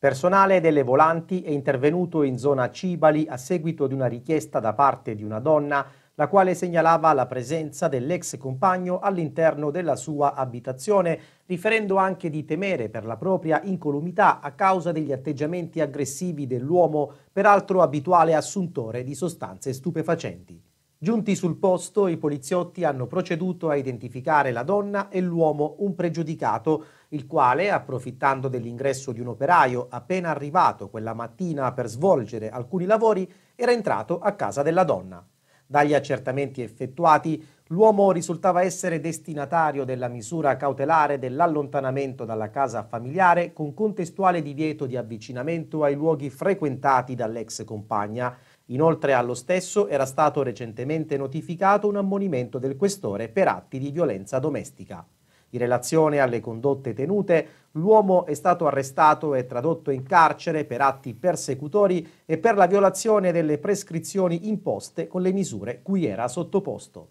Personale delle volanti è intervenuto in zona Cibali a seguito di una richiesta da parte di una donna la quale segnalava la presenza dell'ex compagno all'interno della sua abitazione, riferendo anche di temere per la propria incolumità a causa degli atteggiamenti aggressivi dell'uomo, peraltro abituale assuntore di sostanze stupefacenti. Giunti sul posto, i poliziotti hanno proceduto a identificare la donna e l'uomo, un pregiudicato, il quale, approfittando dell'ingresso di un operaio appena arrivato quella mattina per svolgere alcuni lavori, era entrato a casa della donna. Dagli accertamenti effettuati, l'uomo risultava essere destinatario della misura cautelare dell'allontanamento dalla casa familiare con contestuale divieto di avvicinamento ai luoghi frequentati dall'ex compagna, Inoltre allo stesso era stato recentemente notificato un ammonimento del questore per atti di violenza domestica. In relazione alle condotte tenute, l'uomo è stato arrestato e tradotto in carcere per atti persecutori e per la violazione delle prescrizioni imposte con le misure cui era sottoposto.